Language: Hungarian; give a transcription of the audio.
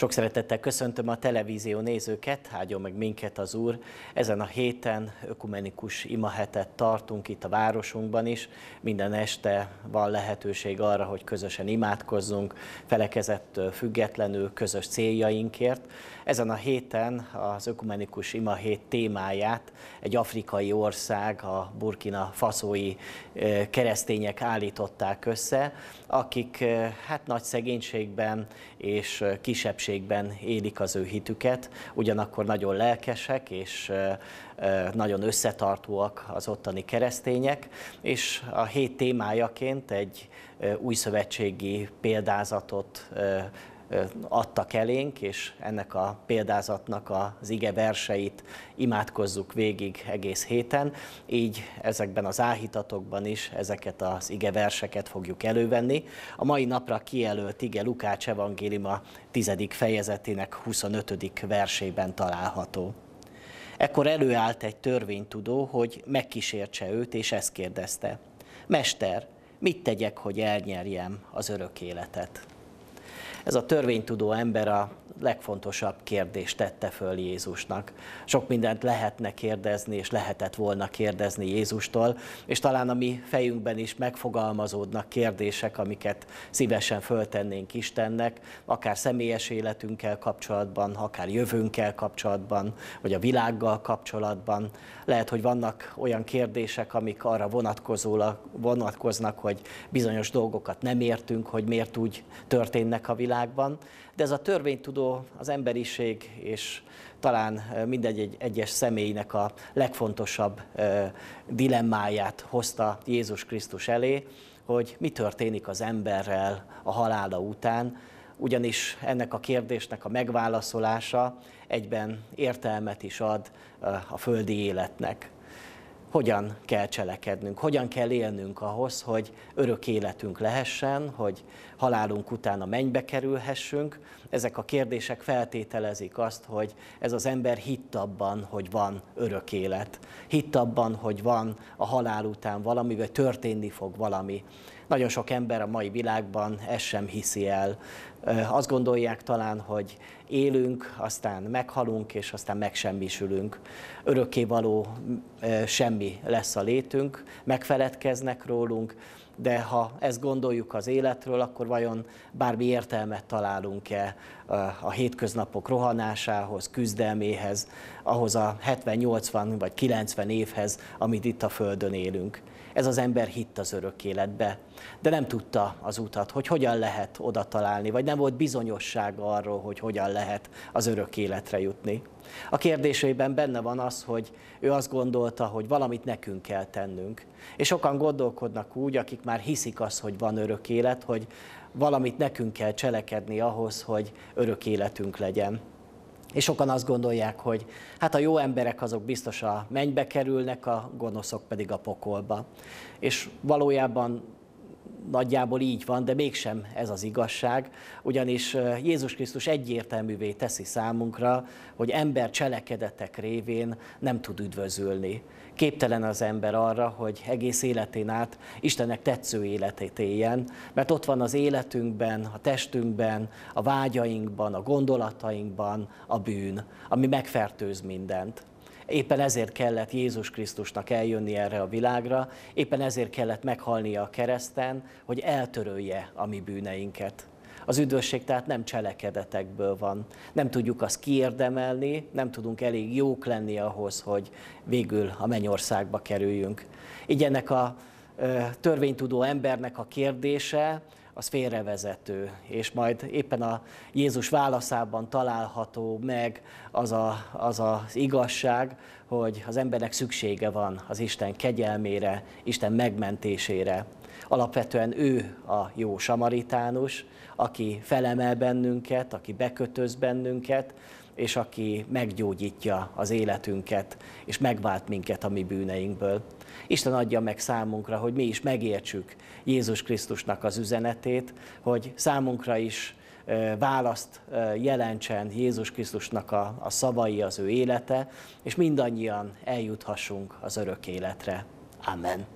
Sok szeretettel köszöntöm a televízió nézőket, áldjon meg minket az Úr. Ezen a héten ökumenikus imahetet tartunk itt a városunkban is. Minden este van lehetőség arra, hogy közösen imádkozzunk, felekezettől függetlenül közös céljainkért. Ezen a héten az ökumenikus imahét témáját egy afrikai ország, a Burkina Faszói keresztények állították össze, akik hát nagy szegénységben és kisebbségben élik az ő hitüket, ugyanakkor nagyon lelkesek és nagyon összetartóak az ottani keresztények, és a hét témájaként egy új szövetségi példázatot adtak elénk, és ennek a példázatnak az ige verseit imádkozzuk végig egész héten. Így ezekben az áhítatokban is ezeket az ige verseket fogjuk elővenni. A mai napra kijelölt ige Lukács evangéliuma 10. fejezetének 25. versében található. Ekkor előállt egy törvénytudó, hogy megkísértse őt, és ezt kérdezte. Mester, mit tegyek, hogy elnyerjem az örök életet? Ez a törvénytudó ember a legfontosabb kérdést tette föl Jézusnak. Sok mindent lehetne kérdezni, és lehetett volna kérdezni Jézustól, és talán a mi fejünkben is megfogalmazódnak kérdések, amiket szívesen föltennénk Istennek, akár személyes életünkkel kapcsolatban, akár jövőnkkel kapcsolatban, vagy a világgal kapcsolatban. Lehet, hogy vannak olyan kérdések, amik arra vonatkoznak, hogy bizonyos dolgokat nem értünk, hogy miért úgy történnek a világban, de ez a törvénytudó az emberiség és talán mindegy egy egyes személynek a legfontosabb dilemmáját hozta Jézus Krisztus elé, hogy mi történik az emberrel a halála után, ugyanis ennek a kérdésnek a megválaszolása egyben értelmet is ad a földi életnek hogyan kell cselekednünk, hogyan kell élnünk ahhoz, hogy örök életünk lehessen, hogy halálunk után a mennybe kerülhessünk. Ezek a kérdések feltételezik azt, hogy ez az ember hitt abban, hogy van örök élet. Hitt abban, hogy van a halál után valami, vagy történni fog valami. Nagyon sok ember a mai világban ezt sem hiszi el. Azt gondolják talán, hogy élünk, aztán meghalunk, és aztán megsemmisülünk. Örökkévaló semmi lesz a létünk, megfeledkeznek rólunk, de ha ezt gondoljuk az életről, akkor vajon bármi értelmet találunk-e a hétköznapok rohanásához, küzdelméhez, ahhoz a 70-80 vagy 90 évhez, amit itt a Földön élünk. Ez az ember hitt az örök életbe, de nem tudta az utat, hogy hogyan lehet oda találni, vagy nem volt bizonyossága arról, hogy hogyan lehet az örök életre jutni. A kérdéseiben benne van az, hogy ő azt gondolta, hogy valamit nekünk kell tennünk. És sokan gondolkodnak úgy, akik már hiszik azt, hogy van örök élet, hogy valamit nekünk kell cselekedni ahhoz, hogy örök életünk legyen. És sokan azt gondolják, hogy hát a jó emberek azok biztos a mennybe kerülnek, a gonoszok pedig a pokolba. És valójában nagyjából így van, de mégsem ez az igazság, ugyanis Jézus Krisztus egyértelművé teszi számunkra, hogy ember cselekedetek révén nem tud üdvözülni. Képtelen az ember arra, hogy egész életén át Istennek tetsző életét éljen, mert ott van az életünkben, a testünkben, a vágyainkban, a gondolatainkban a bűn, ami megfertőz mindent. Éppen ezért kellett Jézus Krisztusnak eljönni erre a világra, éppen ezért kellett meghalnia a kereszten, hogy eltörölje a mi bűneinket. Az üdvösség tehát nem cselekedetekből van. Nem tudjuk azt kiérdemelni, nem tudunk elég jók lenni ahhoz, hogy végül a mennyországba kerüljünk. Így ennek a törvénytudó embernek a kérdése, az félrevezető, és majd éppen a Jézus válaszában található meg az, a, az az igazság, hogy az embernek szüksége van az Isten kegyelmére, Isten megmentésére. Alapvetően ő a jó samaritánus, aki felemel bennünket, aki bekötöz bennünket, és aki meggyógyítja az életünket, és megvált minket a mi bűneinkből. Isten adja meg számunkra, hogy mi is megértsük Jézus Krisztusnak az üzenetét, hogy számunkra is választ jelentsen Jézus Krisztusnak a, a szavai, az ő élete, és mindannyian eljuthassunk az örök életre. Amen.